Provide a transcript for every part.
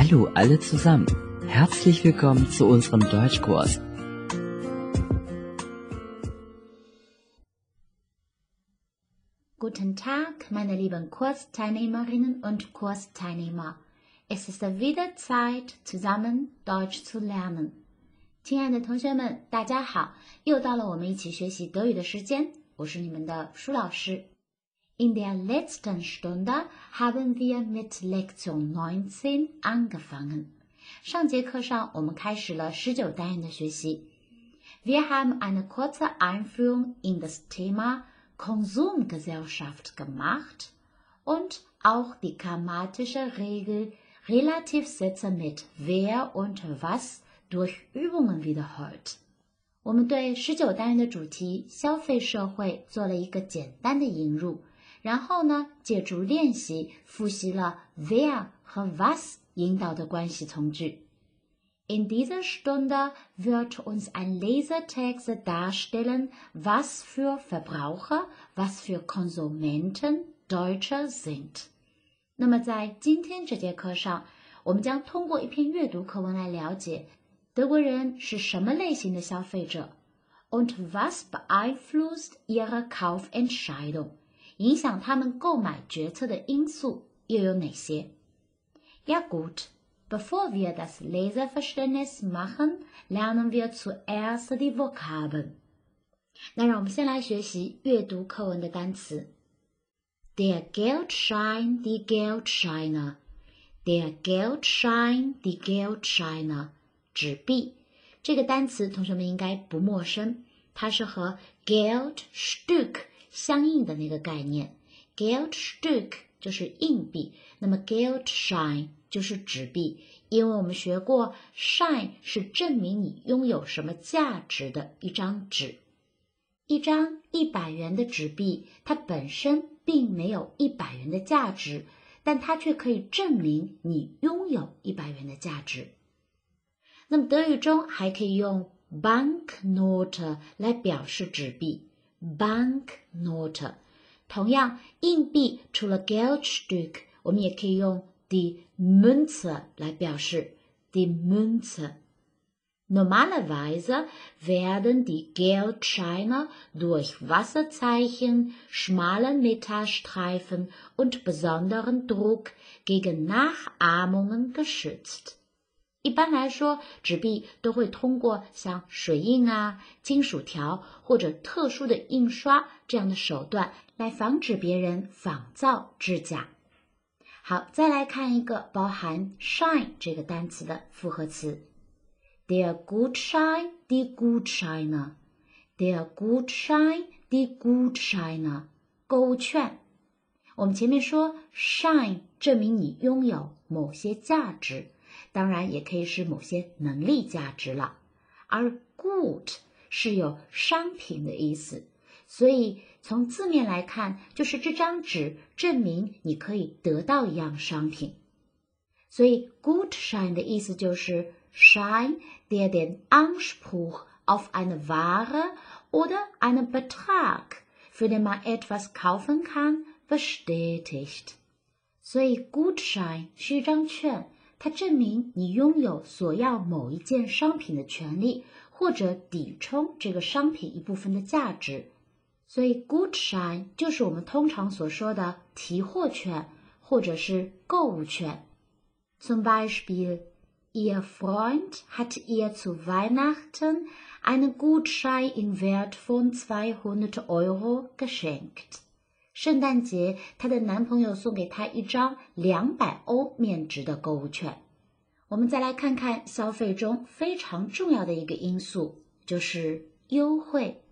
Hallo alle zusammen. Herzlich willkommen zu unserem Deutschkurs. Guten Tag, meine lieben Kursteilnehmerinnen und Kursteilnehmer. Es ist wieder Zeit, zusammen Deutsch zu lernen. 亲爱的同学们，大家好！又到了我们一起学习德语的时间，我是你们的舒老师。 In der letzten Stunde haben wir mit Lektion 19 angefangen. 上节课上，我们开始了十九单元的学习。Wir haben eine kurze Einführung in das Thema Konsumgesellschaft gemacht und auch die grammatische Regel Relativsätze mit wer und was durch Übungen wiederholt。我们对十九单元的主题消费社会做了一个简单的引入， 然后呢，借助练习复习了 wer 和 was 引导的关系从句。In dieser Stunde wird uns ein Lesertext darstellen, was für Verbraucher, was für Konsumenten Deutsche sind. 那么在今天这节课上，我们将通过一篇阅读课文来了解德国人是什么类型的消费者，und was beeinflusst ihre Kaufentscheidung， 影响他们购买决策的因素又有哪些？Ja gut, bevor wir das Leseverständnis machen, lernen wir zuerst die Vokabeln。那让我们先来学习阅读课文的单词。Der Geldschein, die Geldscheine。Der Geldschein, die Geldscheine。纸币这个单词，同学们应该不陌生，它是和 Geldstück 相应的那个概念。Geldstück 就是硬币，那么 Geldschein 就是纸币。因为我们学过，shine 是证明你拥有什么价值的一张纸。一张一百元的纸币，它本身并没有一百元的价值，但它却可以证明你拥有一百元的价值。那么德语中还可以用 Banknote 来表示纸币 ，Banknote。同样，硬币除了 Geldstück，我们也可以用 die Münze 来表示 die Münze。Normalerweise werden die Geldscheine durch Wasserzeichen, schmalen Metallstreifen und besonderen Druck gegen Nachahmungen geschützt. 一般来说，纸币都会通过像水印啊、金属条或者特殊的印刷这样的手段来防止别人仿造制假。好，再来看一个包含 “shine” 这个单词的复合词：der Gutschein，die Gutscheine，der Gutschein，die good shine，购物券。我们前面说 “shine” 证明你拥有某些价值。当然也可以是某些能力价值了，而 good 是有商品的意思，所以从字面来看，就是这张纸证明你可以得到一样商品。所以 good shine 的意思就是 shine der den Anspruch auf eine Ware oder einen Betrag, für den man etwas kaufen kann, bestätigt。所以 good shine 是一张券。它证明你拥有索要某一件商品的权利，或者抵充这个商品一部分的价值。所以，Gutschein 就是我们通常所说的提货券或者是购物券。Zum Beispiel, Ihr Freund hat ihr zu Weihnachten einen Gutschein im Wert von 200 Euro geschenkt. 圣诞节，她的男朋友送给她一张两百欧面值的购物券。我们再来看看消费中非常重要的一个因素，就是优惠。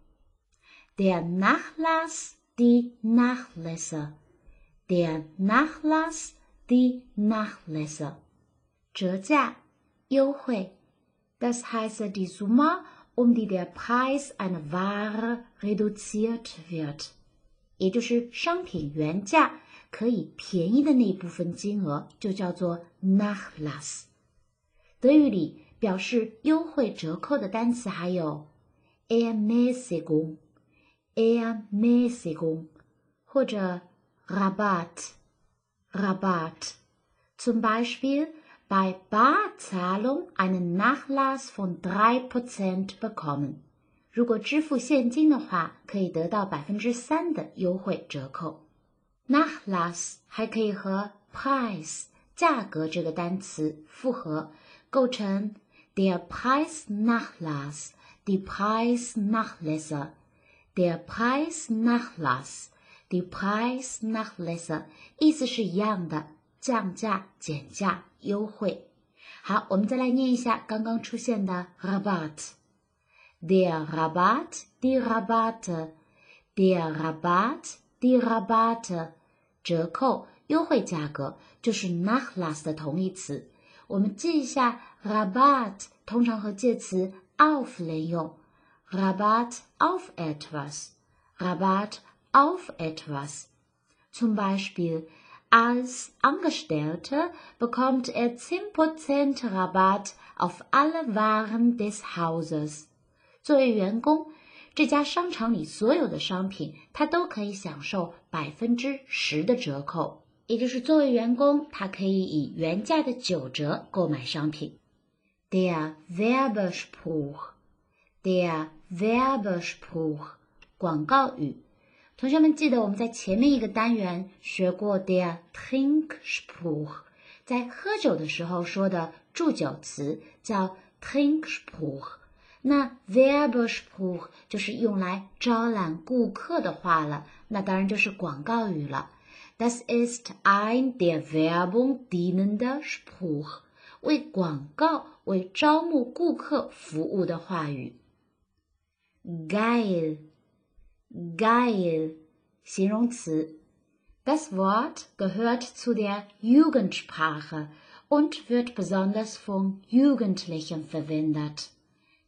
Der Nachlass, die Nachlässe，der Nachlass, die Nachlässe，折价、优惠。Das heißt die Summe, um die der Preis einer Ware reduziert wird. 也就是商品原价可以便宜的那一部分金额，就叫做 Nachlass。德语里表示优惠折扣的单词还有 e r m ä s i g u n g、e r m ä s i g u n g 或者 Rabatt、Rabatt。Zum Beispiel bei Barzahlung einen Nachlass von drei Prozent bekommen。如果支付现金的话，可以得到百分之三的优惠折扣。Nachlass 还可以和 price 价格这个单词复合，构成 der Preisnachlass，die Preisnachlässe，der Preisnachlass，die Preisnachlässe，意思是一样的，降价、减价。优惠。好，我们再来念一下刚刚出现的 rabat。Der Rabatt, die Rabatte, der Rabatt, die Rabatte，折扣、优惠价格就是 Nachlass 的同义词。我们记一下，Rabatt 通常和介词 auf 连用，Rabatt auf etwas，Rabatt auf etwas。Zum Beispiel Als Angestellter bekommt er 10% Rabatt auf alle Waren des Hauses。 作为员工，这家商场里所有的商品他都可以享受百分之十的折扣，也就是作为员工，他可以以原价的九折购买商品。Der Werbespruch，der Werbespruch，广告语。同学们记得我们在前面一个单元学过 der Trinkspruch，在喝酒的时候说的祝酒词叫 Trinkspruch。那 Werbespruch 就是用来招揽顾客的话了，那当然就是广告语了。Das ist ein der Werbung dienender Spruch，为广告、为招募顾客服务的话语。Geil。geil 形容词。Das Wort gehört zu der Jugendsprache und wird besonders von Jugendlichen verwendet。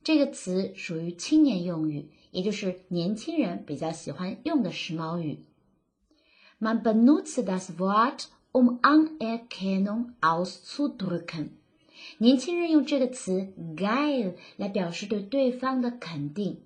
这个词属于青年用语，也就是年轻人比较喜欢用的时髦语。Man benutzt das Wort, um Anerkennung auszudrücken。年轻人用这个词 geil 来表示对对方的肯定。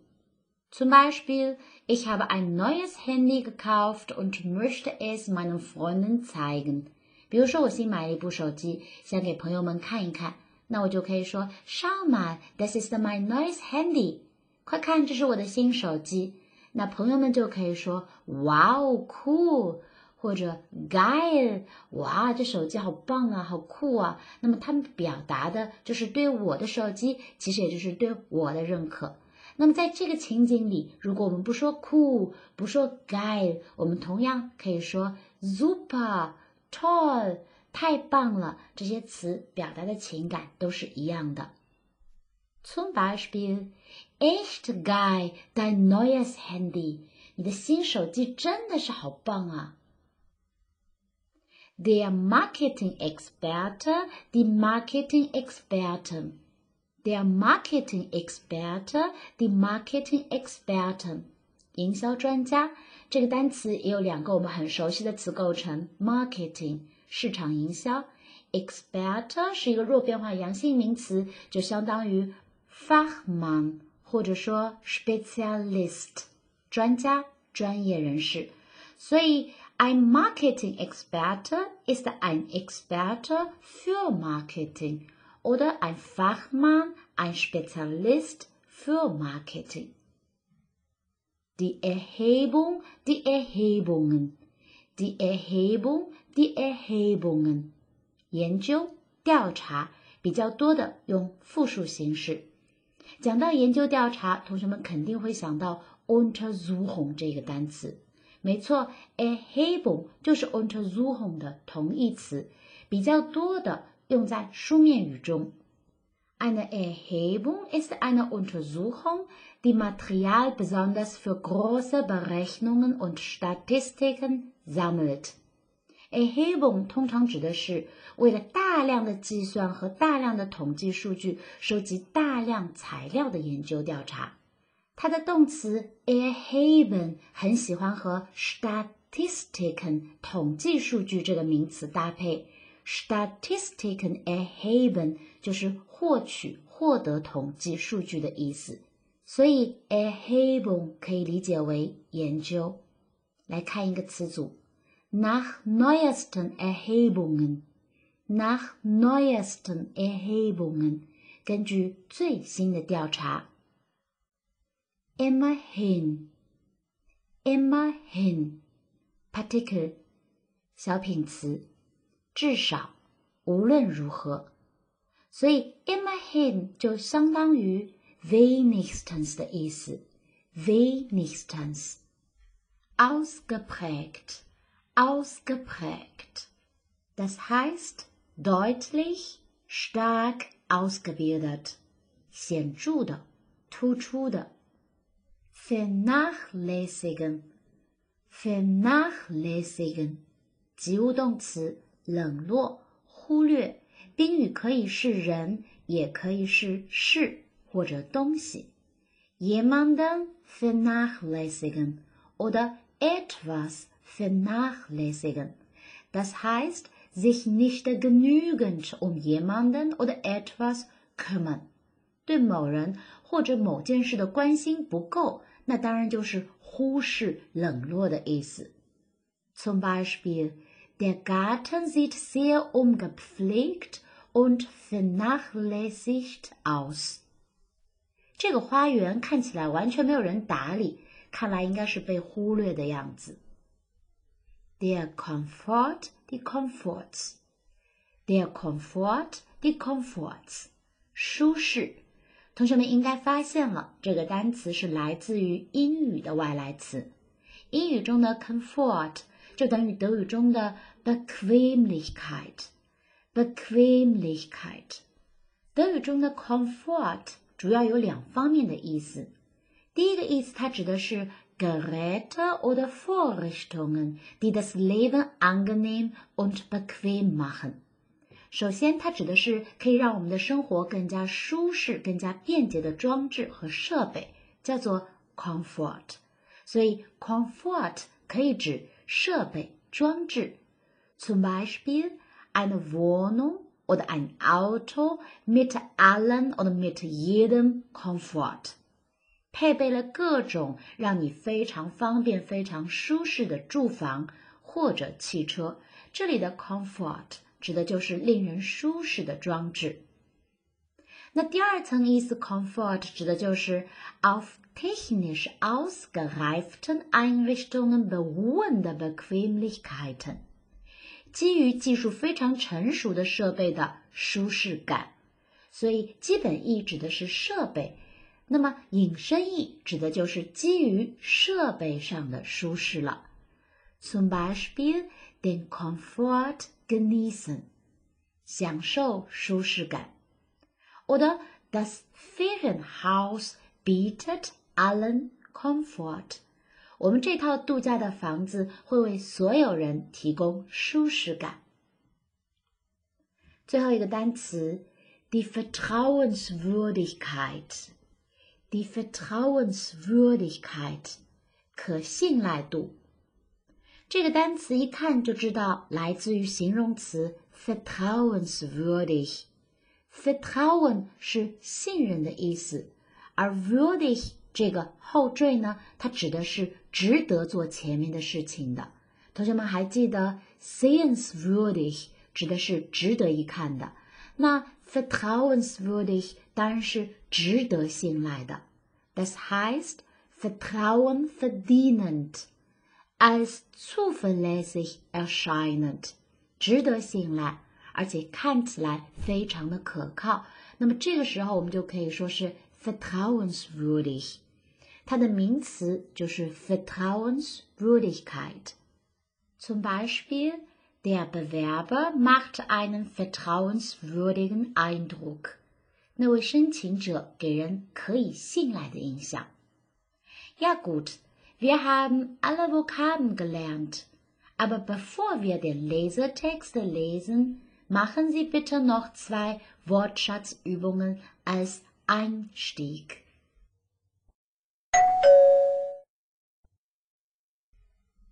Zum Beispiel, ich habe ein neues Handy gekauft und möchte es meinen Freunden zeigen. 比如说，我新买了一部手机，想给朋友们看一看， 那我就可以说，Shaman，This is my nice Handy。”快看，这是我的新手机。那朋友们就可以说：“Wow, cool！” 或者 “Geil！” 哇，这手机好棒啊，好酷啊！那么他们表达的就是对我的手机，其实也就是对我的认可。那么在这个情景里，如果我们不说 cool，不说 geil，我们同样可以说 super、tall 太棒了。这些词表达的情感都是一样的。Zum Beispiel，echt geil，dein neues Handy，你的新手机真的是好棒啊。Der Marketing-Experte，die Marketing-Experten。Der Marketing-Experte, die Marketing-Experten，营销专家。这个单词也有两个我们很熟悉的词构成：marketing 市场营销，expert 是一个弱变化阳性名词，就相当于 Fachmann 或者说 Spezialist 专家、专业人士。所以，ein Marketing-Experte ist ein Experte für Marketing。oder ein Fachmann, ein Spezialist für Marketing. Die Erhebung, die Erhebungen, die Erhebung, die Erhebungen，研究、调查比较多的用复数形式。讲到研究调查，同学们肯定会想到 Untersuchung 这个单词。没错，Erhebung 就是 Untersuchung 的同义词，比较多的。用在书面语中。Eine Erhebung ist eine Untersuchung, die Material besonders für große Berechnungen und Statistiken sammelt. Erhebung 通常指的是为了大量的计算和大量的统计数据，收集大量材料的研究调查。它的动词 erheben 很喜欢和 Statistiken 统计数据这个名词搭配。Statistiken erheben 就是获取、获得统计数据的意思，所以 erheben 可以理解为研究。来看一个词组 ，nach neuesten Erhebungen， nach neuesten Erhebungen，根据最新的调查。immerhin，immerhin，particle，小品词，至少，无论如何。所以 immerhin 就相当于 wenigstens 的意思，wenigstens。ausgeprägt, ausgeprägt. Das heißt deutlich, stark ausgebildet, 显着的、突出的。vernachlässigen, vernachlässigen，及物动词，冷落、忽略。宾语可以是人，也可以是事或者东西。jemanden vernachlässigen oder etwas vernachlässigen. Das heißt, sich nicht genügend um jemanden oder etwas kümmern. 对某人或者某件事的关心不够，那当然就是忽视、冷落的意思。Zum Beispiel, der Garten sieht sehr ungepflegt und vernachlässigt aus. 这个花园看起来完全没有人打理，看来应该是被忽略的样子。 The comfort, the comforts, the comfort, the Comforts，舒适。同学们应该发现了，这个单词是来自于英语的外来词。英语中的 comfort 就等于德语中的 bequemlichkeit。bequemlichkeit。德语中的 comfort 主要有两方面的意思。第一个意思，它指的是 Geräte oder Vorrichtungen, die das Leben angenehm und bequem machen。首先，它指的是可以让我们的生活更加舒适、更加便捷的装置和设备，叫做 comfort。所以，comfort 可以指设备、装置。Zum Beispiel eine Wohnung oder ein Auto mit allen oder mit jedem Komfort。 配备了各种让你非常方便、非常舒适的住房或者汽车。这里的 comfort 指的就是令人舒适的装置。那第二层意思，comfort 指的就是 auf technisch ausgereiften Einrichtungen beruhende Bequemlichkeiten，基于技术非常成熟的设备的舒适感。所以基本意指的是设备。那么引申义指的就是基于设备上的舒适了。Zum Beispiel den Komfort genießen，享受舒适感。Oder das Ferienhaus bietet allen Komfort。我们这套度假的房子会为所有人提供舒适感。最后一个单词，die Vertrauenswürdigkeit。Die Vertrauenswürdigkeit，可信赖度。这个单词一看就知道来自于形容词 vertrauenswürdig。Vertrauen 是信任的意思，而 würdig 这个后缀呢，它指的是值得做前面的事情的。同学们还记得 sehenswürdig 指的是值得一看的，那 vertrauenswürdig 当然是值得信赖的。Das heißt Vertrauen verdienend, als zuverlässig erscheinend，值得信赖，而且看起来非常的可靠。那么这个时候我们就可以说是 vertrauenswürdig，它的名词就是 Vertrauenswürdigkeit。Zum Beispiel Der Bewerber macht einen vertrauenswürdigen Eindruck. 那位申请者给人可以信赖的印象。Ja gut, wir haben alle Vokabeln gelernt. Aber bevor wir den Lesetext lesen, machen Sie bitte noch zwei Wortschatzübungen als Einstieg.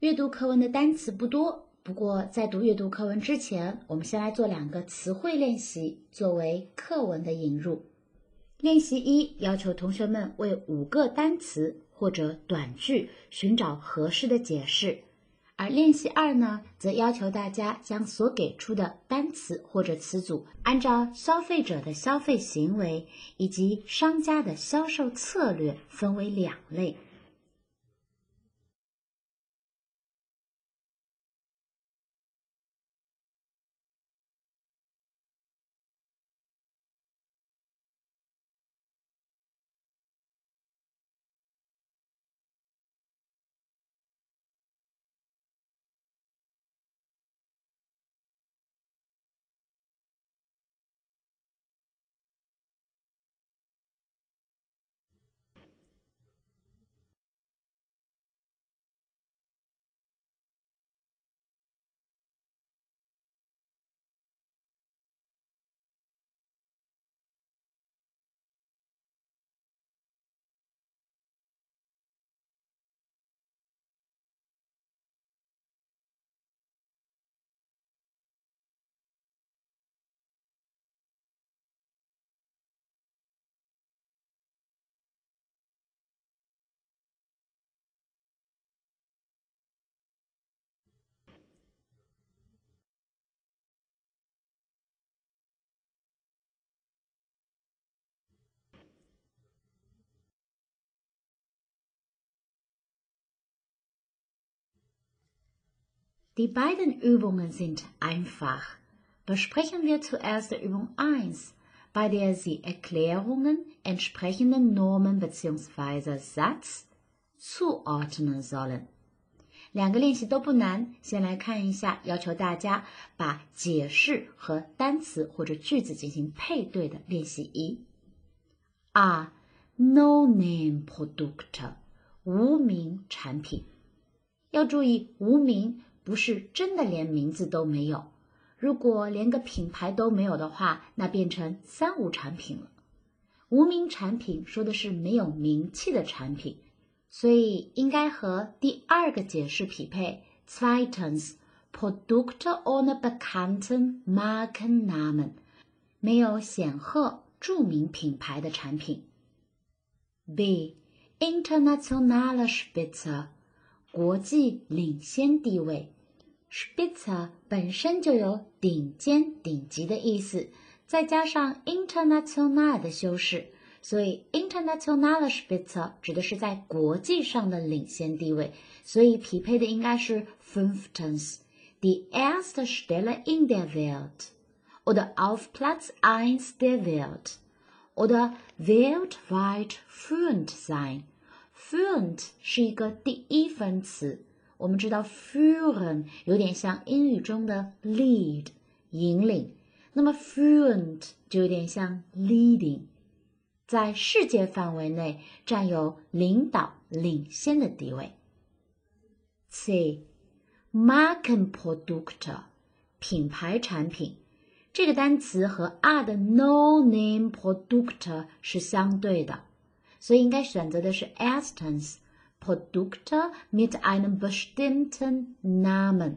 阅读课文的单词不多， 不过，在读阅读课文之前，我们先来做两个词汇练习，作为课文的引入。练习一要求同学们为五个单词或者短句寻找合适的解释，而练习二呢，则要求大家将所给出的单词或者词组，按照消费者的消费行为以及商家的销售策略分为两类。Die beiden Übungen sind einfach. Besprechen wir zuerst Übung 1, bei der Sie Erklärungen entsprechenden Normen bzw. Satz zuordnen sollen. 两个练习都不难，先来看一下，要求大家把解释和单词或者句子进行配对的练习一。A no-name product，无名产品。要注意，无名。 不是真的连名字都没有。如果连个品牌都没有的话，那变成三无产品了。无名产品说的是没有名气的产品，所以应该和第二个解释匹配。Zweitens, Produkte ohne bekannten Markennamen，没有显赫著名品牌的产品。B, internationale Spitze。国际领先地位 Spitzer 本身就有顶尖、顶级的意思，再加上 international 的修饰，所以 international Spitzer 指的是在国际上的领先地位，所以匹配的应该是 fünftens，die erste Stelle in der Welt，oder auf Platz eins der Welt，oder weltweit führend sein。Fluent 是一个第一分词，我们知道 fluent 有点像英语中的 lead 引领，那么 fluent 就有点像 leading，在世界范围内占有领导领先的地位。C Markenprodukt 品牌产品，这个单词和 a 的 no name product 是相对的。所以应该选择的是 erstens Produkte mit einem bestimmten Namen。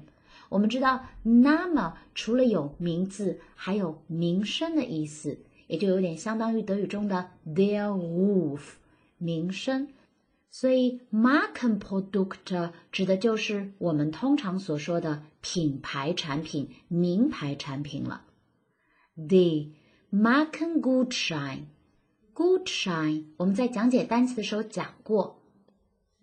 我们知道 Name 除了有名字，还有名声的意思，也就有点相当于德语中的 der Ruf 名声。所以 Markenprodukte 指的就是我们通常所说的品牌产品、名牌产品了。D Markengutschein Good shine，我们在讲解单词的时候讲过，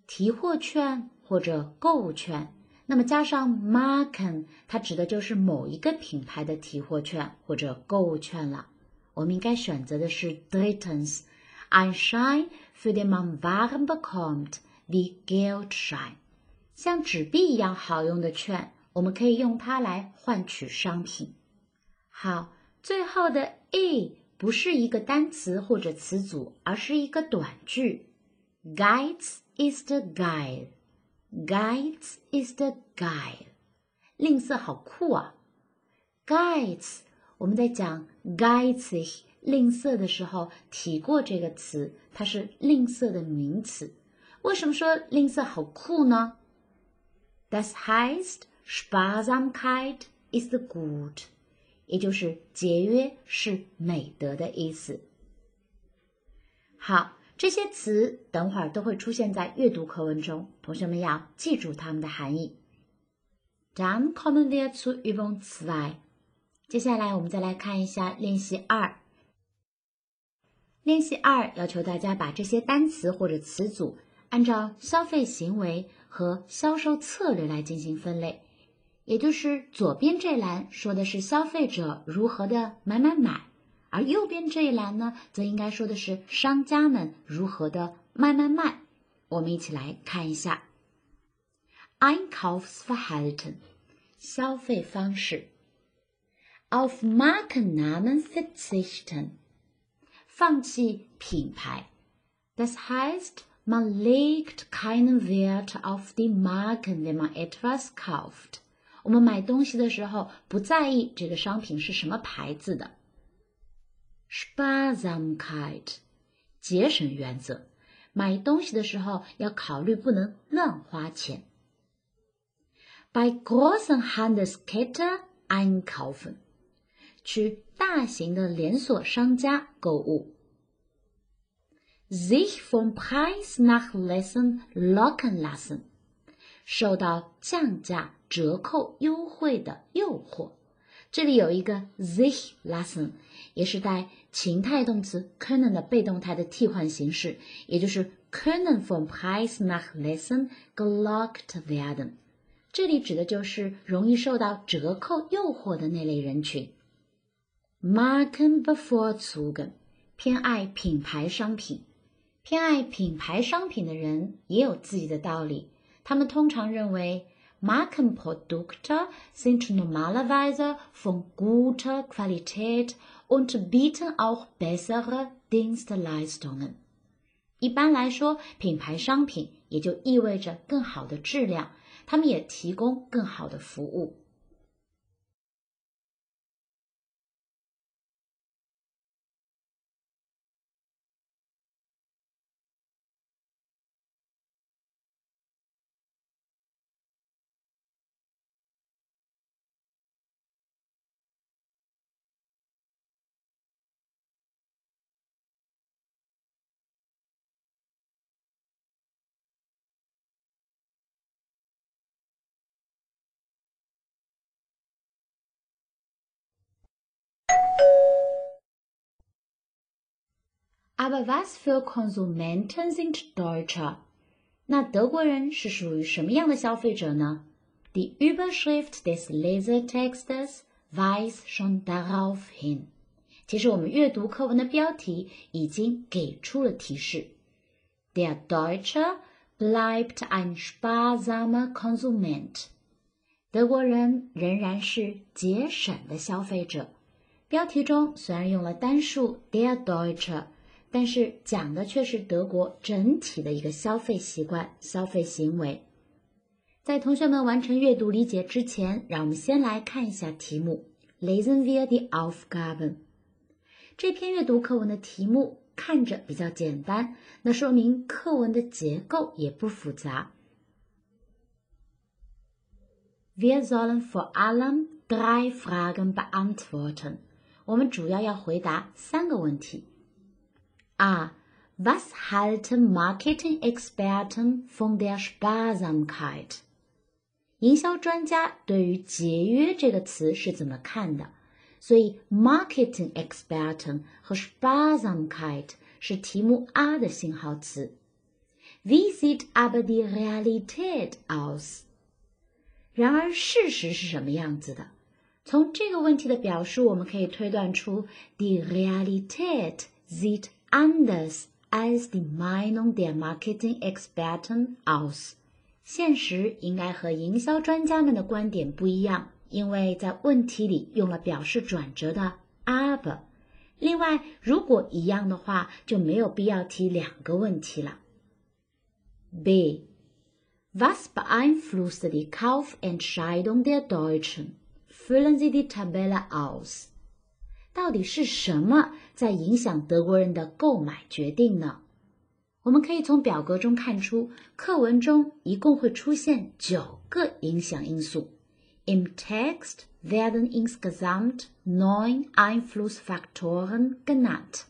提货券或者购物券。那么加上 Marken，它指的就是某一个品牌的提货券或者购物券了。我们应该选择的是 d r i t e n s e i n s h i n e für den man Waren bekommt wie Geld shine 像纸币一样好用的券，我们可以用它来换取商品。好，最后的 E。不是一个单词或者词组，而是一个短句。Guides is the geil. Geiz ist geil. 吝啬好酷啊！Guides，我们在讲 geizig 吝啬的时候提过这个词，它是吝啬的名词。为什么说吝啬好酷呢？Das heißt, Sparsamkeit ist gut. 也就是节约是美德的意思。好，这些词等会儿都会出现在阅读课文中，同学们要记住它们的含义。Dann kommen wir zu Übung zwei。接下来我们再来看一下练习二。练习二要求大家把这些单词或者词组按照消费行为和销售策略来进行分类，也就是左边这栏说的是消费者如何的买买买，而右边这一栏呢，则应该说的是商家们如何的卖卖卖。我们一起来看一下。Einkaufsverhalten 消费方式，auf Markennamen verzichten 放弃品牌，das heißt man legt keinen Wert auf die Marken, wenn man etwas kauft。我们买东西的时候不在意这个商品是什么牌子的。Sparsamkeit 节省原则，买东西的时候要考虑不能乱花钱。bei großen Handelsketten einkaufen，去大型的连锁商家购物。sich vom Preis nachlassen locken lassen，受到降价、折扣、优惠的诱惑。这里有一个 sich lassen，也是带情态动词 können 的被动态的替换形式，也就是 können vom Preis nachlassen glockt werden。这里指的就是容易受到折扣诱惑的那类人群。Marken bevorzugen，偏爱品牌商品。偏爱品牌商品的人也有自己的道理。他们通常认为 ，Markenprodukte sind normalerweise von guter Qualität und bieten auch bessere Dienstleistungen。一般来说，品牌商品也就意味着更好的质量。他们也提供更好的服务。 Aber was für Konsumenten sind Deutsche？那德国人是属于什么样的消费者呢？Die Überschrift des Lesertextes weist schon darauf hin。其实我们阅读课文的标题已经给出了提示。Der Deutsche bleibt ein sparsamer Konsument。德国人仍然是节省的消费者。标题中虽然用了单数 der Deutsche。但是讲的却是德国整体的一个消费习惯、消费行为。在同学们完成阅读理解之前，让我们先来看一下题目。Lesen wir die Aufgaben。这篇阅读课文的题目看着比较简单，那说明课文的结构也不复杂。Wir sollen vor allem drei Fragen beantworten。我们主要要回答三个问题。A. Was halten Marketing-Experten von der Sparsamkeit？营销专家对于“节约”这个词是怎么看的？所以，Marketing-Experten 和 Sparsamkeit 是题目 A 的信号词。Wie sieht aber die Realität aus？然而，事实是什么样子的？从这个问题的表述，我们可以推断出，die Realität sieht anders als die Meinung der Marketing-Experten aus。现实应该和营销专家们的观点不一样，因为在问题里用了表示转折的 aber。另外，如果一样的话，就没有必要提两个问题了。B. Was beeinflusste die Kaufentscheidung der Deutschen? Füllen Sie die Tabelle aus. 到底是什么在影响德国人的购买决定呢？我们可以从表格中看出，课文中一共会出现九个影响因素。Im Text werden insgesamt neun Einflussfaktoren genannt。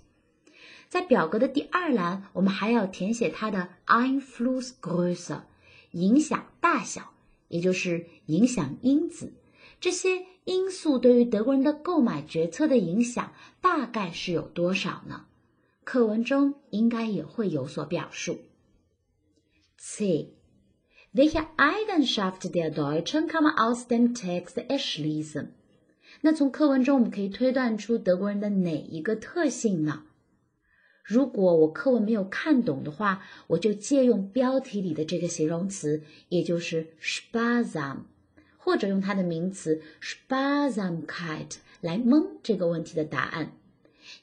在表格的第二栏，我们还要填写它的 Einflussgröße，影响大小。也就是影响因子。这些因素对于德国人的购买决策的影响大概是有多少呢？课文中应该也会有所表述。C. Welche Eigenschaft der Deutschen kann man aus dem Text erschließen？那从课文中我们可以推断出德国人的哪一个特性呢？如果我课文没有看懂的话，我就借用标题里的这个形容词，也就是 sparsam，或者用它的名词 sparsamkeit 来蒙这个问题的答案。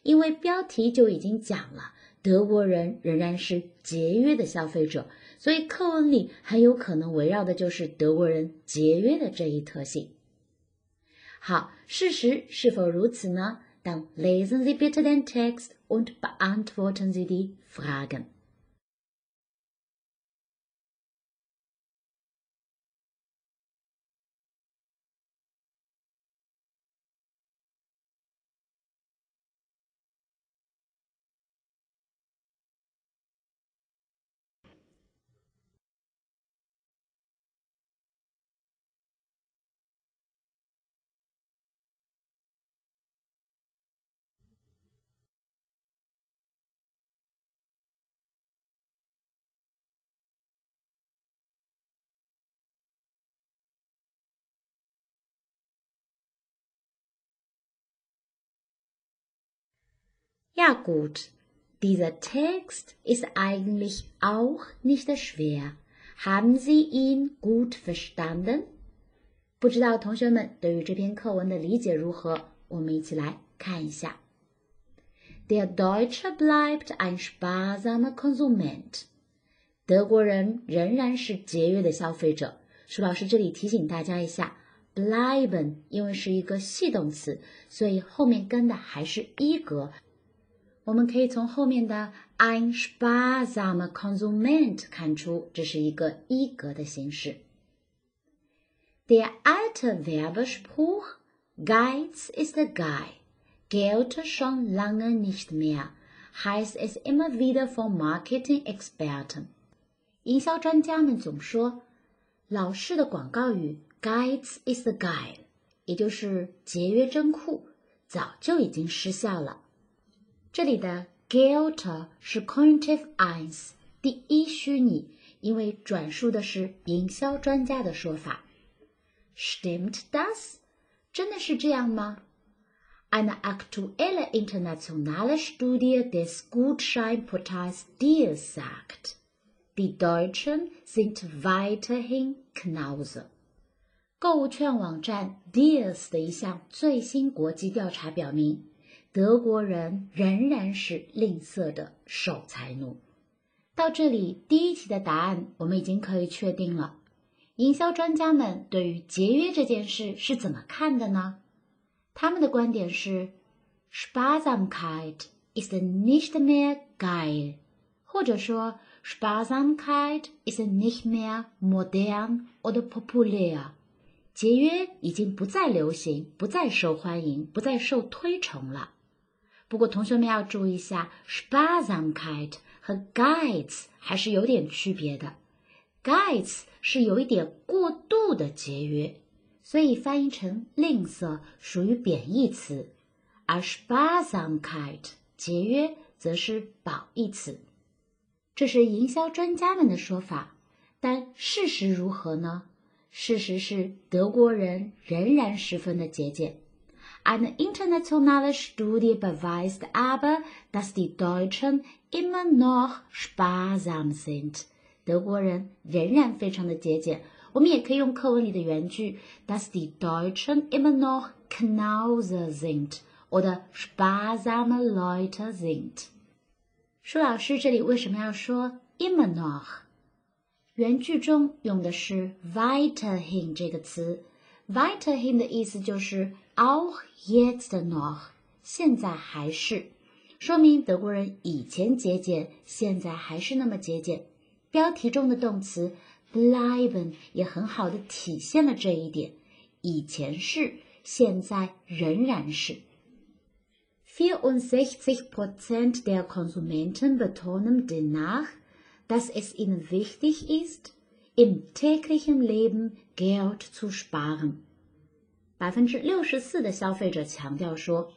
因为标题就已经讲了，德国人仍然是节约的消费者，所以课文里很有可能围绕的就是德国人节约的这一特性。好，事实是否如此呢？当 lesen Sie bitte den Text und beantworten Sie die Fragen. Ja gut, dieser Text ist eigentlich auch nicht schwer. Haben Sie ihn gut verstanden? 不知道同学们对于这篇课文的理解如何？我们一起来看一下。Der Deutsche bleibt ein sparsamer Konsument。德国人仍然是节约的消费者。舒老师这里提醒大家一下，bleiben 因为是一个系动词，所以后面跟的还是一格。我们可以从后面的 ein sparsamer Konsument 看出，这是一个一格的形式。Der alte Werbespruch Geiz ist der Geil gelte schon lange nicht mehr, heißt es immer wieder von Marketing-Experten。营销专家们总说，老式的广告语 Geiz ist the Geil，也就是节约真酷，早就已经失效了。这里的 Gelte 是 Cognitive Eins 第一虚拟，因为转述的是营销专家的说法。Stimmt das？真的是这样吗？Eine aktuelle internationale Studie des Gutscheinportals Deals sagt, die Deutschen sind weiterhin Knause。购物券网站 Deals 的一项最新国际调查表明。德国人仍然是吝啬的守财奴。到这里，第一题的答案我们已经可以确定了。营销专家们对于节约这件事是怎么看的呢？他们的观点是：Sparsamkeit ist nicht mehr geil，或者说 Sparsamkeit ist nicht mehr modern oder populär。节约已经不再流行，不再受欢迎，不再受推崇了。不过，同学们要注意一下，Sparsamkeit 和 guides 还是有点区别的。guides 是有一点过度的节约，所以翻译成吝啬属于贬义词；而 Sparsamkeit 节约则是褒义词。这是营销专家们的说法，但事实如何呢？事实是德国人仍然十分的节俭。Eine internationale Studie beweist aber, dass die Deutschen immer noch sparsam sind. 德国人仍然非常的节俭。我们也可以用课文里的原句，dass die Deutschen immer noch Knauser sind oder sparsame Leute sind。舒老师这里为什么要说 immer noch？原句中用的是 weiterhin 这个词，weiterhin 的意思就是 auch jetzt noch，现在还是，说明德国人以前节俭，现在还是那么节俭。标题中的动词 bleiben 也很好的体现了这一点，以前是，现在仍然是。Vierundsechzig Prozent der Konsumenten betonen demnach, dass es ihnen wichtig ist, im täglichen Leben Geld zu sparen。 百分之六十四的消费者强调说，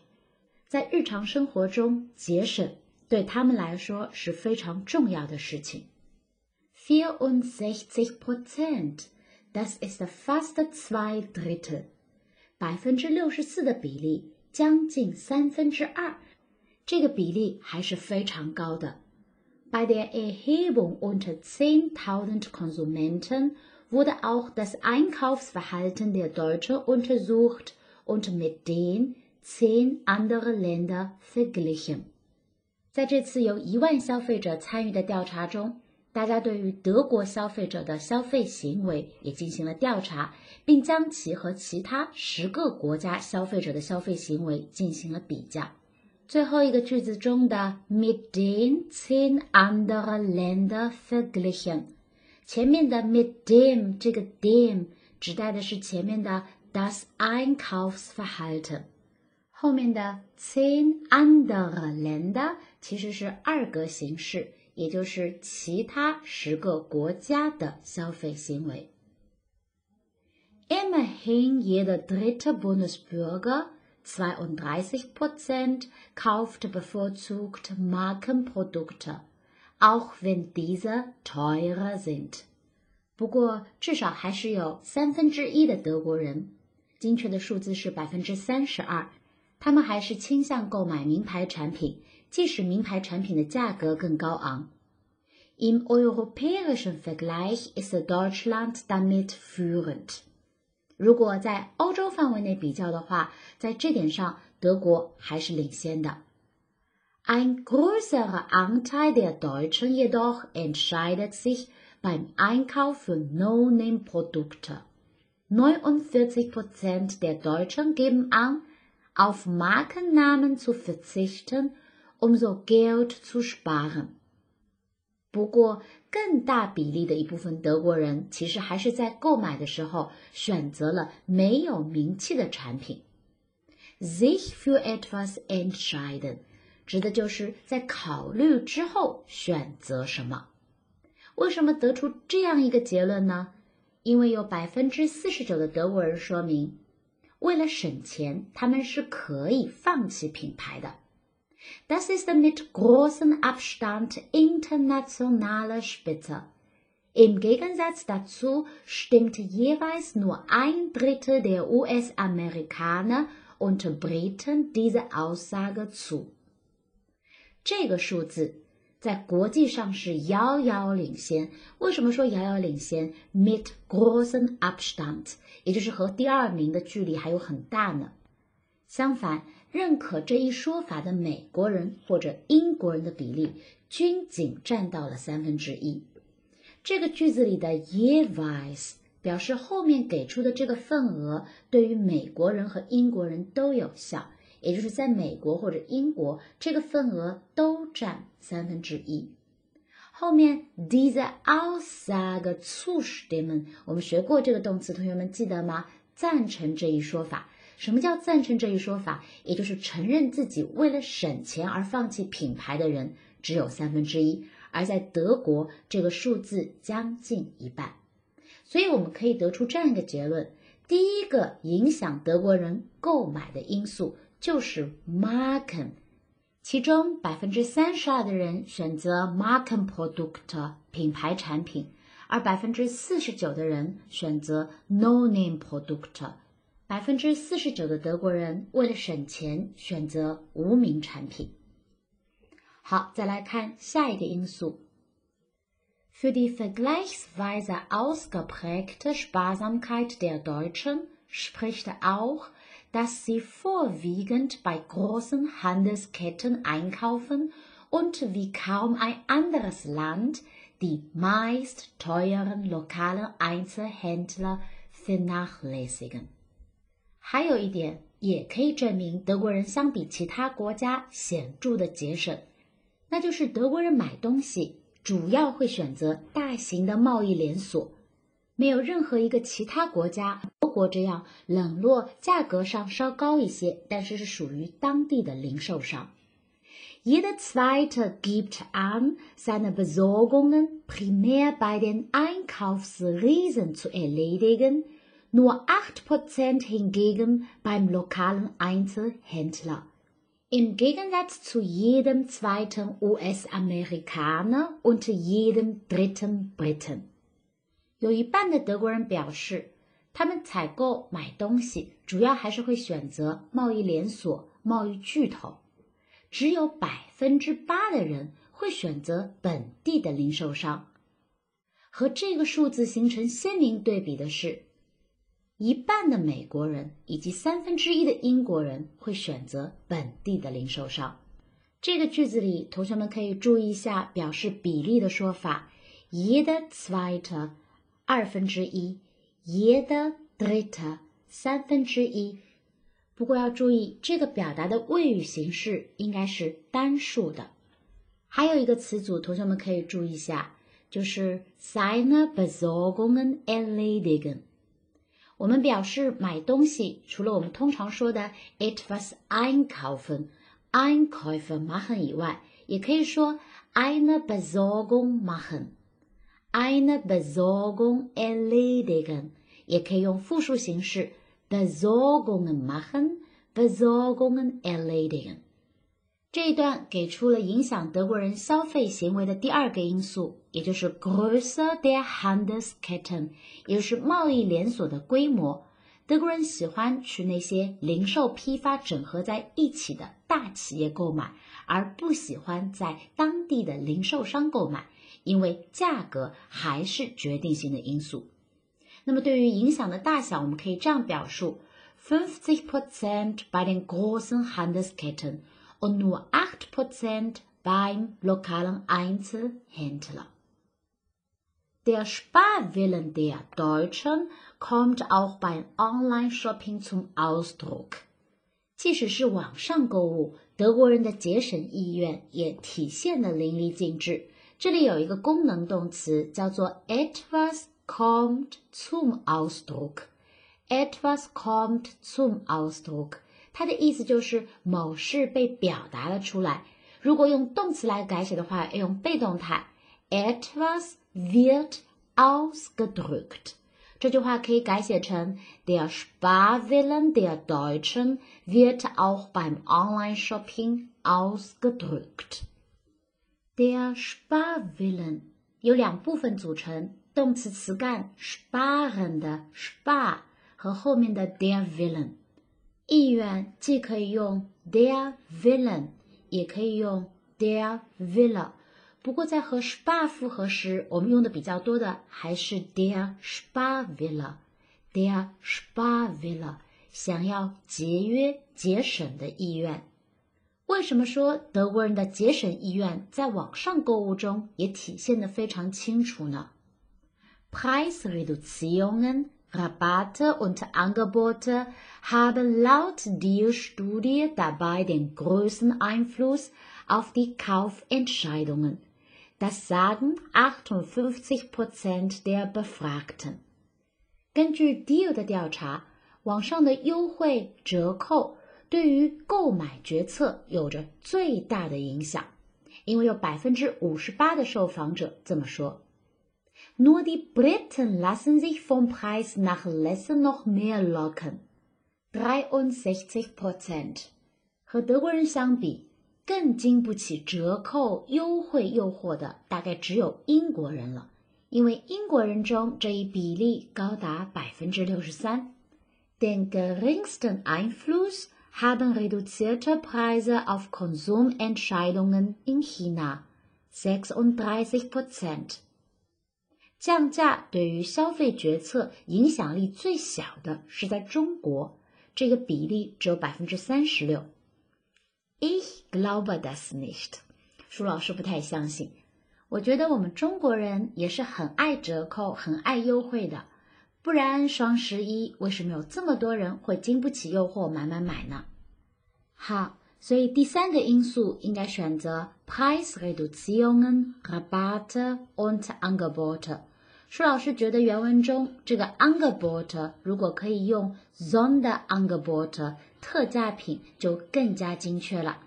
在日常生活中节省对他们来说是非常重要的事情。Vierundsechzig Prozent, das ist fast zwei Drittel。百分之六十四的比例，将近三分之二，这个比例还是非常高的。Bei der Erhebung unter 10.000 Konsumenten wurde auch das Einkaufsverhalten der Deutschen untersucht und mit den zehn anderen Länder verglichen。在这次由一万消费者参与的调查中，大家对于德国消费者的消费行为也进行了调查，并将其和其他十个国家消费者的消费行为进行了比较。最后一个句子中的 mit den zehn anderen Länder verglichen， 前面的 mit dem 这个 dem 指代的是前面的 das Einkaufsverhalten，后面的 zehn andere Länder 其实是二格形式。也就是其他十个国家的消费行为。Immerhin jeder dritte Bundesbürger, 32 Prozent, kauft bevorzugt Markenprodukte, Auch wenn diese teurer sind. 不过，至少还是有三分之一的德国人，精确的数字是百分之三十二，他们还是倾向购买名牌产品。即使名牌产品的价格更高昂。Im europäischen Vergleich ist Deutschland damit führend。如果在欧洲范围内比较的话，在这点上德国还是领先的。Ein größerer Anteil der Deutschen jedoch entscheidet sich beim Einkauf für No-Name-Produkte. 49 Prozent der Deutschen geben an, auf Markennamen zu verzichten um so Geld zu sparen。不过，更大比例的一部分德国人其实还是在购买的时候选择了没有名气的产品。Sich für etwas entscheiden， 指的就是在考虑之后选择什么。为什么得出这样一个结论呢？因为有百分之四十九的德国人说明，为了省钱，他们是可以放弃品牌的。Das ist mit großem Abstand internationale Spitze. Im Gegensatz dazu stimmt jeweils nur ein Drittel der US-Amerikaner und Briten diese Aussage zu. 这个数字在国际上是遥遥领先。为什么说遥遥领先？Mit großem Abstand，也就是和第二名的距离还有很大呢。相反，认可这一说法的美国人或者英国人的比例均仅占到了三分之一。这个句子里的 jeweils 表示后面给出的这个份额对于美国人和英国人都有效，也就是在美国或者英国这个份额都占三分之一。后面 diese Aussage zustimmen，我们学过这个动词，同学们记得吗？赞成这一说法。什么叫赞成这一说法？也就是承认自己为了省钱而放弃品牌的人只有三分之一，而在德国这个数字将近一半。所以我们可以得出这样一个结论：第一个影响德国人购买的因素就是 Marken，其中百分之三十二的人选择 marken product 品牌产品，而百分之四十九的人选择 No-Name product。百分之四十九的德国人为了省钱选择无名产品。好，再来看下一个因素。Für die vergleichsweise ausgeprägte Sparsamkeit der Deutschen spricht auch, dass sie vorwiegend bei großen Handelsketten einkaufen und wie kaum ein anderes Land die meist teuren lokalen Einzelhändler vernachlässigen. 还有一点也可以证明德国人相比其他国家显着的节省，那就是德国人买东西主要会选择大型的贸易连锁， 没有任何一个其他国家德国这样冷落价格上稍高一些，但是是属于当地的零售商。 Jeder Zweite gibt an, seine Besorgungen primär bei den Einkaufsriesen zu erledigen, nur 8% hingegen beim lokalen Einzelhändler. Im Gegensatz zu jedem zweiten US-Amerikaner und jedem dritten Briten. 有一半的德国人表示，他们采购买东西主要还是会选择贸易连锁、贸易巨头，只有百分之八的人会选择本地的零售商。和这个数字形成鲜明对比的是，一半的美国人以及三分之一的英国人会选择本地的零售商。这个句子里，同学们可以注意一下表示比例的说法：jeder zweite 二分之一，jeder dritte 三分之一。不过要注意，这个表达的谓语形式应该是单数的。还有一个词组，同学们可以注意一下，就是 seine Besorgungen erledigen。我们表示买东西，除了我们通常说的 etwas einkaufen、einkaufen machen 以外，也可以说 eine Besorgung machen、eine Besorgung erledigen，也可以用复数形式 Besorgungen machen、Besorgungen erledigen。这一段给出了影响德国人消费行为的第二个因素，也就是 Größe der Handelsketten，也就是贸易连锁的规模。德国人喜欢去那些零售批发整合在一起的大企业购买，而不喜欢在当地的零售商购买，因为价格还是决定性的因素。那么对于影响的大小，我们可以这样表述：50 Prozent bei den großen Handelsketten。und nur 8% beim lokalen Einzelhändler. Der Sparwillen der Deutschen kommt auch beim Online-Shopping zum Ausdruck. 即使是网上购物，德国人的节省意愿也体现的淋漓尽致。这里有一个功能动词叫做 etwas kommt zum Ausdruck。etwas kommt zum Ausdruck。它的意思就是某事被表达了出来。如果用动词来改写的话，要用被动态，etwas wird ausgedrückt。这句话可以改写成：Der Sparwillen der Deutschen wird auch beim Online-Shopping ausgedrückt。 Der Sparwillen 由两部分组成，动词词干 sparen 的 spa 和后面的 der Willen。意愿既可以用 der Willen，也可以用 der Wille。不过在和 spa 复合时，我们用的比较多的还是 der Sparwille。der Sparwille，想要节约、节省的意愿。为什么说德国人的节省意愿在网上购物中也体现得非常清楚呢？Preisreduzierungen Rabatte und Angebote haben laut der Studie dabei den größten Einfluss auf die Kaufentscheidungen. Das sagen 58 Prozent der Befragten. 根据 Deal 的调查，网上的优惠折扣 对于购买决策有着最大的影响，因为有百分之五十八的受访者这么说。nur die Briten lassen sich vom Preis nach Lesse noch mehr locken. 63 Prozent. 和德国人相比，更经不起折扣、优惠诱惑的大概只有英国人了，因为英国人中这一比例高达百分之六十三。Den geringsten Einfluss haben reduzierte Preise auf Konsumentscheidungen in China, 36 Prozent. 降价对于消费决策影响力最小的是在中国，这个比例只有百分之三十六。Ich glaube das nicht。舒老师不太相信。我觉得我们中国人也是很爱折扣、很爱优惠的，不然双十一为什么有这么多人会经不起诱惑买买买呢？好，所以第三个因素应该选择 Preisreduzierungen, Rabatte und Angebote。舒老师觉得原文中这个 Angebot 如果可以用 Sonderangebot 特价品就更加精确了。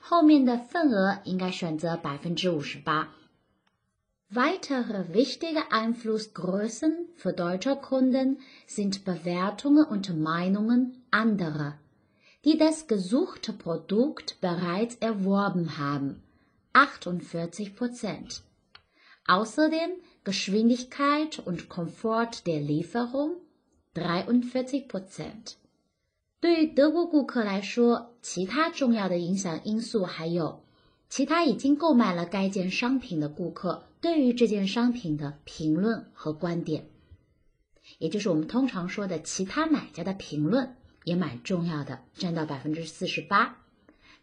后面的份额应该选择百分之五十八。Weitere wichtige Einflussgrößen für deutsche Kunden sind Bewertungen und Meinungen anderer, die das gesuchte Produkt bereits erworben haben. 48 Prozent. Außerdem Geschwindigkeit und Komfort der Lieferung 43 Prozent. 对于德国顾客来说，其他重要的影响因素还有其他已经购买了该件商品的顾客 对于这件商品的评论和观点，也就是我们通常说的其他买家的评论，也蛮重要的，占到百分之四十八。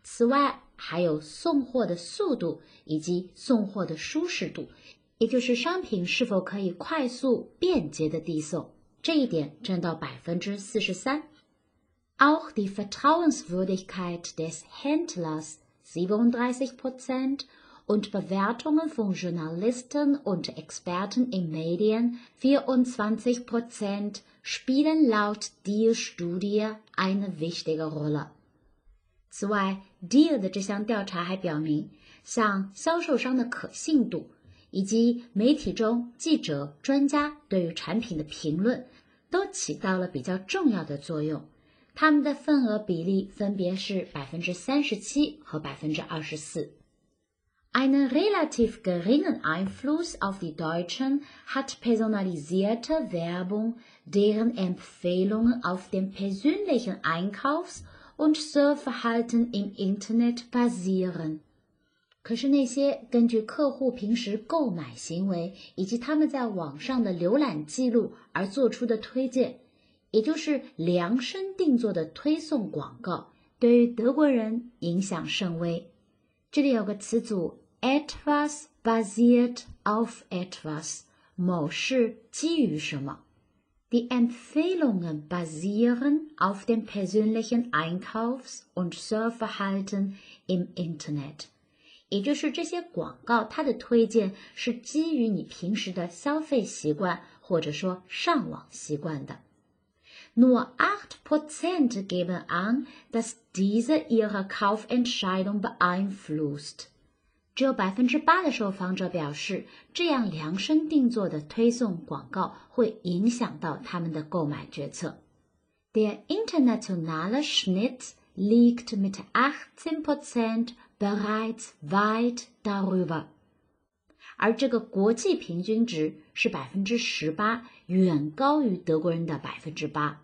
此外，还有送货的速度以及送货的舒适度，也就是商品是否可以快速便捷的递送，这一点占到百分之四十三。Auch die Vertrauenswürdigkeit des Händlers 37 Prozent und Bewertungen von Journalisten und Experten in Medien 24 Prozent spielen laut Deal-Studie eine wichtige Rolle. 此外，Deal 的这项调查还表明，像销售商的可信度，以及媒体中记者、专家对于产品的评论，都起到了比较重要的作用。他们的份额比例分别是百分之三十七和百分之二十四。Einen relativ geringen Einfluss auf die Deutschen hat personalisierte Werbung, deren Empfehlungen auf dem persönlichen Einkaufs- und Surfverhalten im Internet basieren. 可是那些根据客户平时购买行为以及他们在网上的浏览记录而做出的推荐，也就是量身定做的推送广告，对于德国人影响甚微。这里有个词组 ，etwas basiert auf etwas，某事基于什么？Die Empfehlungen basieren auf dem persönlichen Einkaufs- und Surfverhalten im Internet，也就是这些广告它的推荐是基于你平时的消费习惯或者说上网习惯的。Nur acht Prozent geben an, dass diese ihre Kaufentscheidung beeinflusst. 只有百分之八的受访者表示，这样量身定做的推送广告会影响到他们的购买决策。Der internationale Schnitt liegt mit 18 Prozent bereits weit darüber. 而这个国际平均值是百分之十八，远高于德国人的百分之八。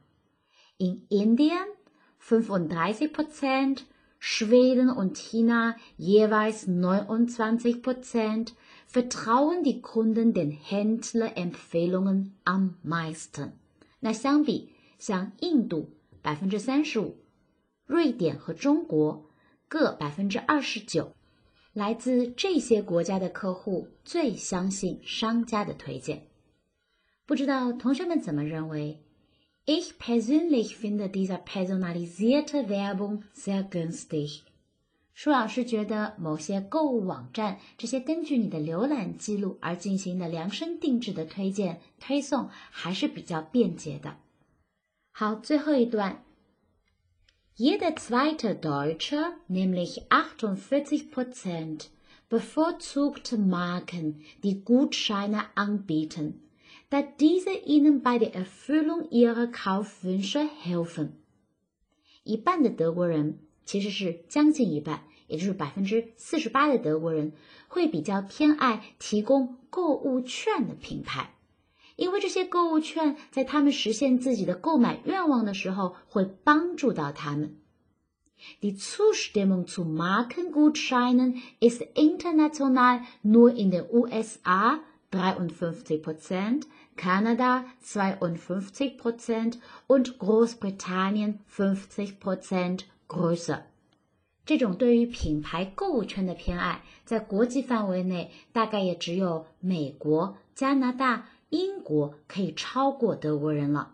In Indien 35 Prozent, Schweden und China jeweils 29 Prozent vertrauen die Kunden den Händlerempfehlungen am meisten. 那相比，像印度百分之三十五，瑞典和中国各百分之二十九。来自这些国家的客户最相信商家的推荐。不知道同学们怎么认为 ？Ich persönlich finde diese personalisierte Werbung sehr günstig。舒老师觉得某些购物网站这些根据你的浏览记录而进行的量身定制的推荐推送还是比较便捷的。好，最后一段。Jeder zweite Deutsche, nämlich 48 Prozent, bevorzugt Marken, die Gutscheine anbieten, Da diese ihnen bei der Erfüllung ihrer Kaufwünsche helfen. 一半的德国人，其实是将近一半，也就是百分之四十八的德国人会比较偏爱提供购物券的品牌。因为这些购物券在他们实现自己的购买愿望的时候会帮助到他们。Die Zustimmung zu Markengutscheinen ist international nur in den USA 53 Prozent, Kanada 52 Prozent und Großbritannien 50 Prozent größer. 这种对于品牌购物券的偏爱，在国际范围内大概也只有美国、加拿大英国可以超过德国人了。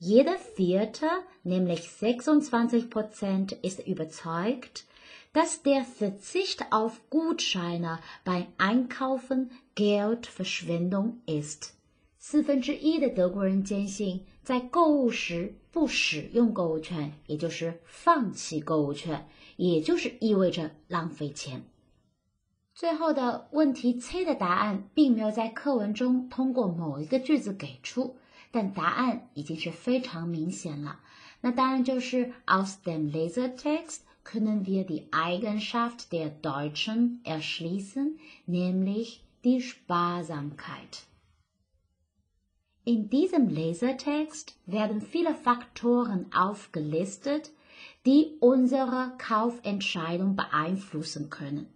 Jeder Vierte, nämlich 26 Prozent, ist überzeugt, dass der Verzicht auf Gutscheine beim Einkaufen Geldverschwendung ist. 四分之一的德国人坚信，在购物时不使用购物券，也就是放弃购物券，也就是意味着浪费钱。最后的问题 C 的答案并没有在课文中通过某一个句子给出，但答案已经是非常明显了。那当然就是 Aus dem Lesertext können wir die Eigenschaft der Deutschen erschließen, nämlich die Sparsamkeit. In diesem Lesertext werden viele Faktoren aufgelistet, die unsere Kaufentscheidung beeinflussen können.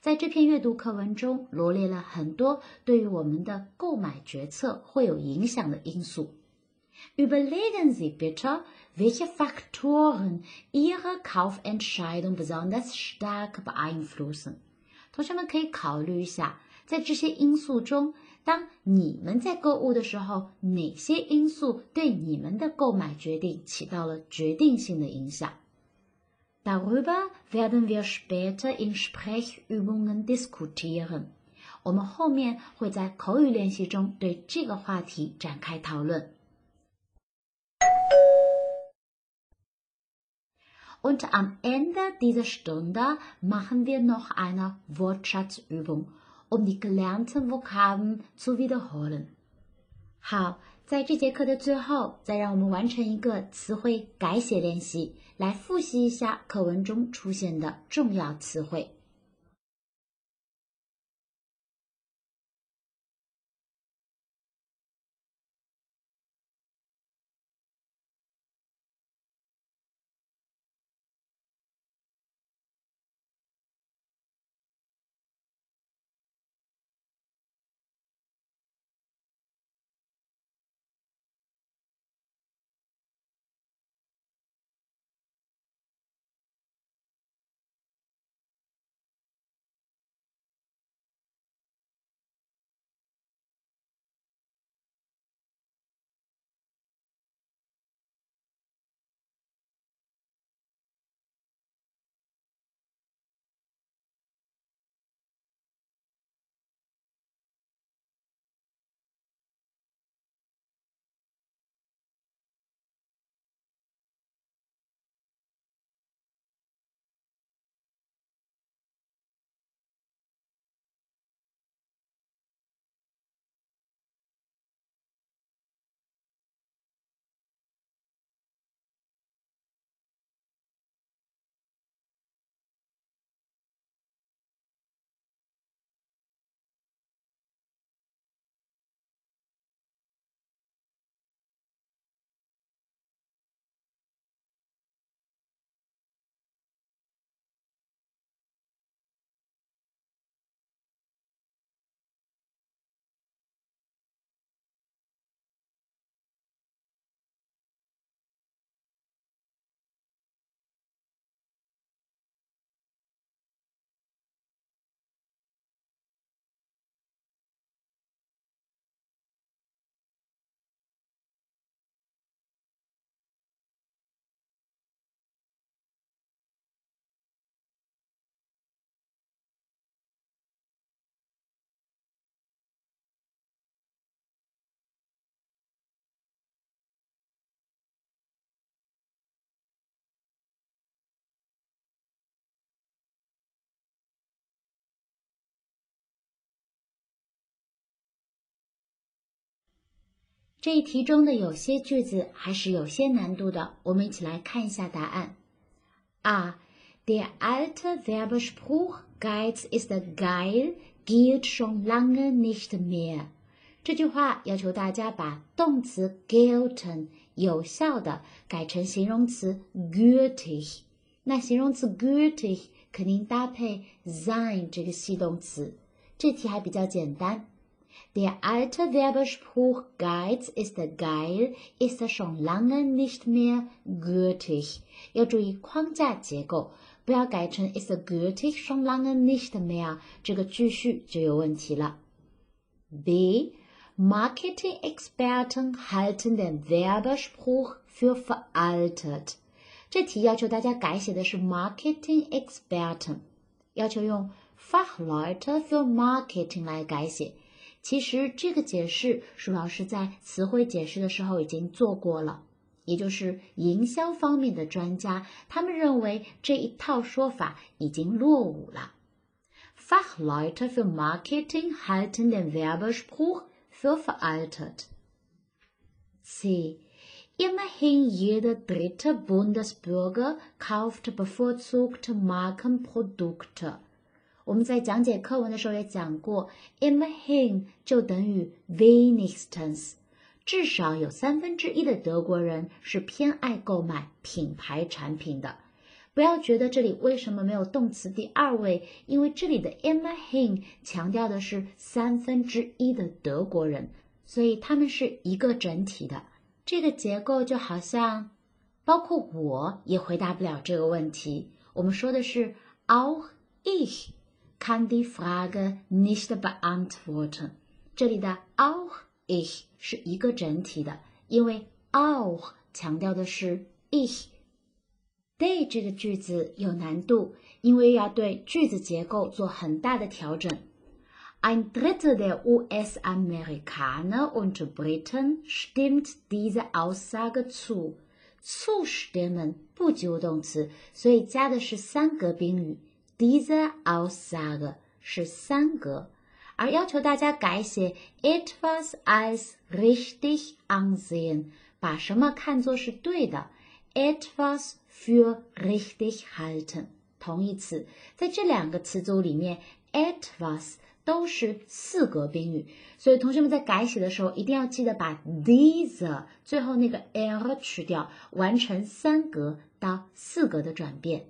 在这篇阅读课文中，罗列了很多对于我们的购买决策会有影响的因素。Überlegen Sie bitte, welche Faktoren Ihre Kaufentscheidung besonders stark beeinflussen. 同学们可以考虑一下，在这些因素中， 当你们在购物的时候，哪些因素对你们的购买决定起到了决定性的影响？Darüber werden wir später in Sprechübungen diskutieren。我们后面会在口语练习中对这个话题展开讨论。Und am Ende dieser Stunde machen wir noch eine Wortschatzübung um die gelernten Vokabeln zu wiederholen。好，在这节课的最后，再让我们完成一个词汇改写练习，来复习一下课文中出现的重要词汇。这一题中的有些句子还是有些难度的，我们一起来看一下答案。A. Der alte Werbespruch Geiz ist geil gilt schon lange nicht mehr。这句话要求大家把动词 guilten 有效的改成形容词 gültig。那形容词 gültig 肯定搭配 sein 这个系动词。这题还比较简单。Der alte Werbespruch Geiz ist geil ist schon lange nicht mehr gültig。要注意框架结构，不要改成 ist gültig schon lange nicht mehr，这个句序就有问题了。B. Marketing-Experten halten den Werbespruch für veraltet。这题要求大家改写的是 Marketing-Experten，要求用 Fachleute für Marketing 来改写。 其实这个解释，舒老师在词汇解释的时候已经做过了，也就是营销方面的专家，他们认为这一套说法已经落伍了。Fachleute für Marketing halten den Werbespruch für veraltet. C. Immerhin jeder dritte Bundesbürger kauft bevorzugt Markenprodukte. 我们在讲解课文的时候也讲过，immerhin 就等于 wenigstens，至少有三分之一的德国人是偏爱购买品牌产品的。不要觉得这里为什么没有动词第二位，因为这里的 immerhin 强调的是三分之一的德国人，所以他们是一个整体的。这个结构就好像，包括我也回答不了这个问题。我们说的是 auch ich。kann die Frage nicht beantworten。这里的 auch ich 是一个整体的，因为 auch 强调的是 ich。they 这个句子有难度，因为要对句子结构做很大的调整。Ein Drittel der US-Amerikaner und Briten stimmt diese Aussage zu。zustimmen 不及物动词，所以加的是三格宾语。 Diese Aussage 是三格，而要求大家改写 etwas als richtig ansehen，把什么看作是对的，etwas für richtig halten。同义词在这两个词组里面，etwas 都是四格宾语，所以同学们在改写的时候一定要记得把 diese 最后那个 l 去掉，完成三格到四格的转变。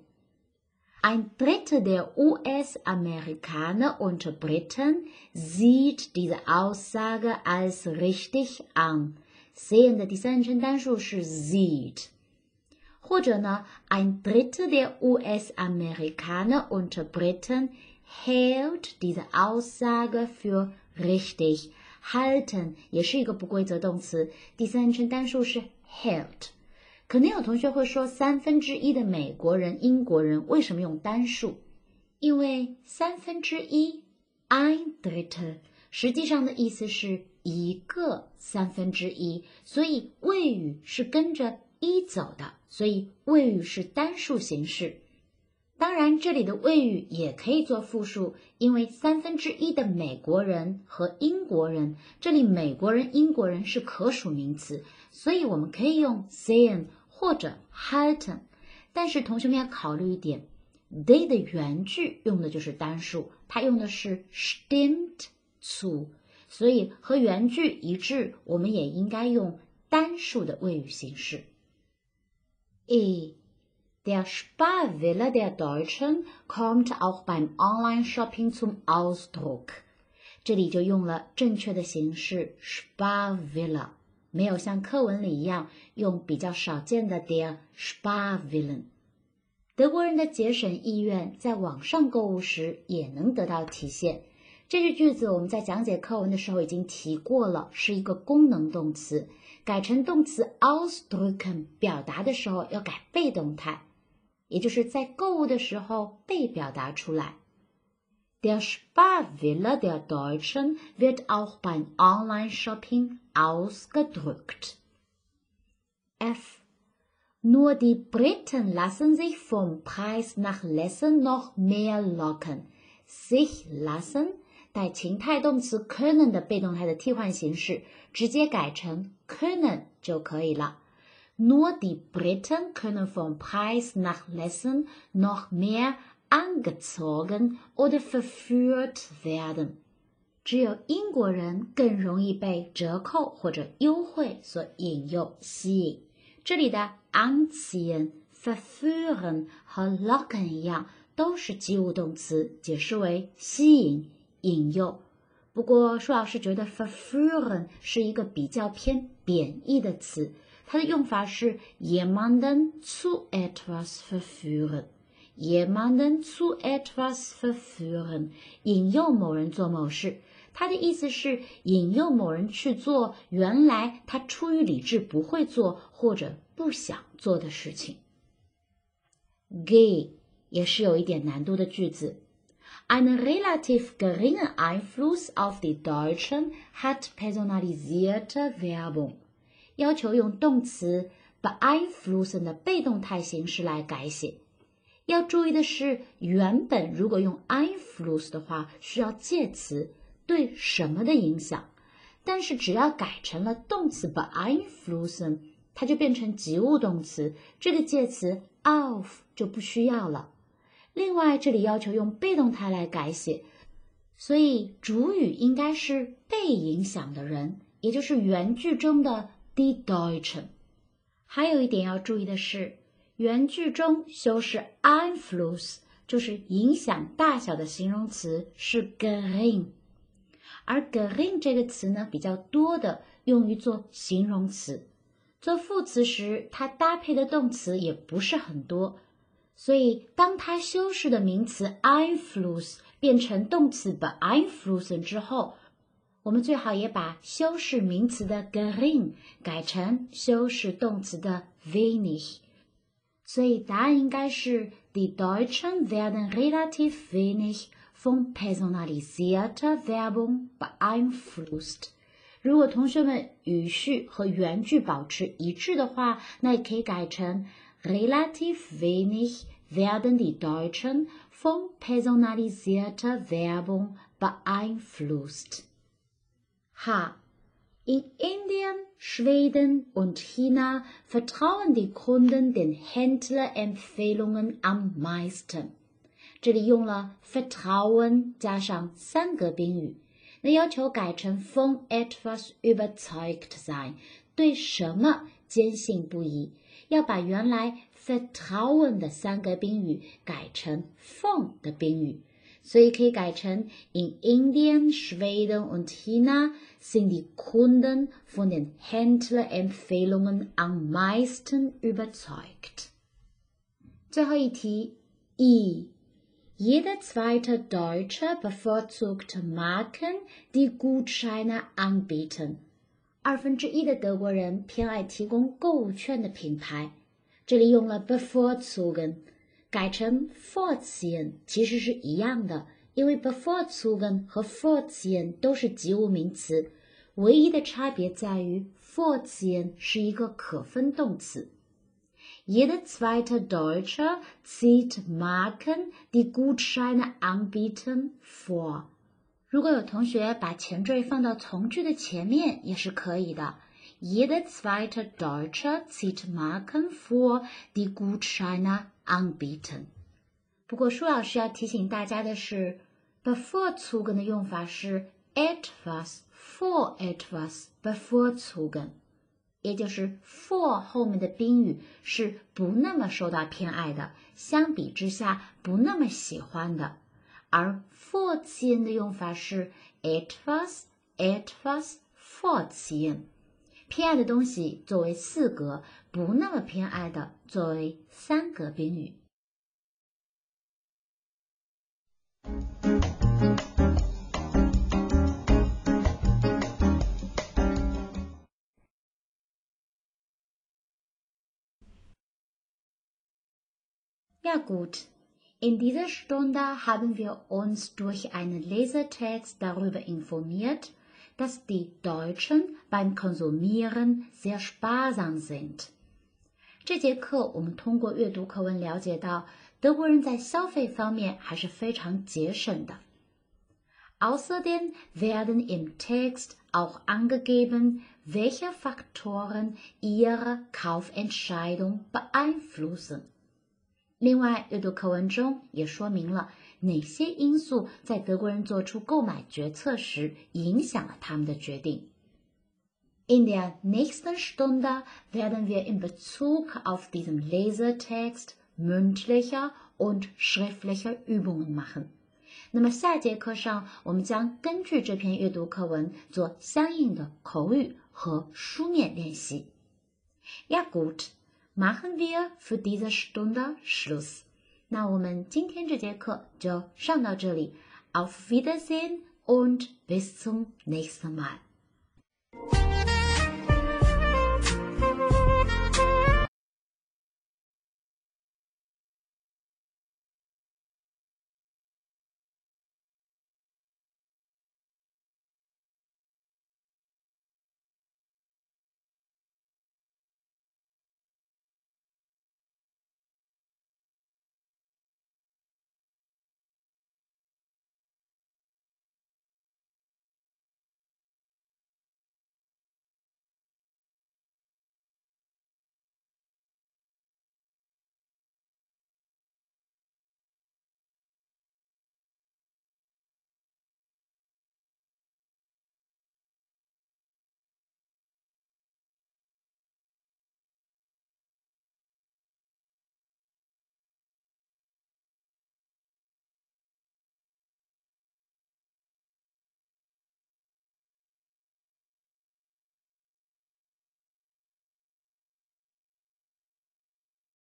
Ein Drittel der US-Amerikaner und Briten sieht diese Aussage als richtig an. Sehen 的第三人称单数是 sieht，或者呢，ein Drittel der US-Amerikaner und Briten hält diese Aussage für richtig. Halten 也是一个不规则动词，第三人称单数是 held。 可能有同学会说，三分之一的美国人、英国人为什么用单数？因为三分之一 ein d r i t t 实际上的意思是一个三分之一，所以谓语是跟着一走的，所以谓语是单数形式。当然，这里的谓语也可以做复数，因为三分之一的美国人和英国人，这里美国人、英国人是可数名词。所以我们可以用 sehen 或者 halten，但是同学们要考虑一点，they 的原句用的就是单数，它用的是 stimmt zu，所以和原句一致，我们也应该用单数的谓语形式。E der Sparwille der Deutschen kommt auch beim Online-Shopping zum Ausdruck，这里就用了正确的形式 Sparwille。没有像课文里一样用比较少见的 der Sparwillen。德国人的节省意愿在网上购物时也能得到体现。这句句子我们在讲解课文的时候已经提过了，是一个功能动词，改成动词 ausdrücken 表达的时候要改被动态，也就是在购物的时候被表达出来。Der Sparwille der Deutschen wird auch beim Online-Shopping ausgedrückt. F. Nur die Briten lassen sich vom Preis nach Lessen noch mehr locken. Sich lassen 带情态动词 können 的被动态的替换形式，直接改成 können 就可以了。Nur die Briten können vom Preis nach Lessen noch mehr angezogen oder verführt werden。只有英国人更容易被折扣或者优惠所引诱、吸引。这里的 anziehen、verführen 和 locken 一样，都是及物动词，解释为吸引、引诱。不过，舒老师觉得 verführen 是一个比较偏贬义的词，它的用法是 jemanden zu etwas verführen。jemanden zu etwas verführen，引诱某人做某事。它的意思是引诱某人去做原来他出于理智不会做或者不想做的事情。Gay 也是有一点难度的句子。，ein relativ geringen Einfluss auf die Deutschen hat personalisierte Werbung。要求用动词 beeinflussen 的被动态形式来改写。要注意的是，原本如果用 influence 的话，需要介词对什么的影响，但是只要改成了动词 beeinflussen，它就变成及物动词，这个介词 of 就不需要了。另外，这里要求用被动态来改写，所以主语应该是被影响的人，也就是原句中的 die Deutschen。还有一点要注意的是。原句中修饰 Einfluss 就是影响大小的形容词是 g e r i n 而 g e r i n 这个词呢比较多的用于做形容词，做副词时它搭配的动词也不是很多，所以当它修饰的名词 Einfluss 变成动词 beeinflussen 之后，我们最好也把修饰名词的 gering 改成修饰动词的 wenig。所以答案应该是：Die Deutschen werden relativ wenig von personalisierter Werbung beeinflusst。如果同学们语序和原句保持一致的话，那也可以改成：relativ wenig werden die Deutschen von personalisierter Werbung beeinflusst。 哈。In Indien, Schweden und China vertrauen die Kunden den Händlerempfehlungen am meisten。这里用了 vertrauen 加上三个宾语，那要求改成 von etwas überzeugt sein，对什么坚信不疑，要把原来 vertrauen 的三个宾语改成 von 的宾语。 所以可以改成 In Indien, Schweden und China sind die Kunden von den Händlerempfehlungen am meisten überzeugt. 最后一题 I. Jeder zweite Deutsche bevorzugt Marken, die Gutscheine anbieten. 二分之一的德国人偏爱提供购物券的品牌。这里用了 bevorzugen。 改成 fortien 其实是一样的，因为 bevorzugen 和 fortien 都是及物名词，唯一的差别在于 fortien 是一个可分动词。Jeder zweite Deutsche zieht Marken, die Gutscheine anbieten, vor。如果有同学把前缀放到从句的前面，也是可以的。Jede zweite Deutsche zieht Marken vor, die Gutscheine anbieten。不过舒老师要提醒大家的是，bevorzugen 的用法是 etwas for etwas bevorzugen，也就是 for 后面的宾语是不那么受到偏爱的，相比之下不那么喜欢的。而 for 词 in 的用法是 etwas etwas forziehen，偏爱的东西作为四格。不那么偏爱的，作为三格宾语。Ja gut, in dieser Stunde haben wir uns durch einen Lesetext darüber informiert, dass die Deutschen beim Konsumieren sehr sparsam sind. 这节课我们通过阅读课文了解到，德国人在消费方面还是非常节省的。Außerdem werden im Text auch angegeben, welche Faktoren ihre Kaufentscheidung beeinflussen。另外，阅读课文中也说明了 哪些因素在德国人做出购买决策时影响了他们的决定。In der nächsten Stunde werden wir in Bezug auf diesen Lesetext mündliche und schriftliche Übungen machen. 那么下节课上，我们将根据这篇阅读课文做相应的口语和书面练习。Ja gut, machen wir für diese Stunde Schluss. 那我们今天这节课就上到这里。Auf Wiedersehen und bis zum nächsten Mal.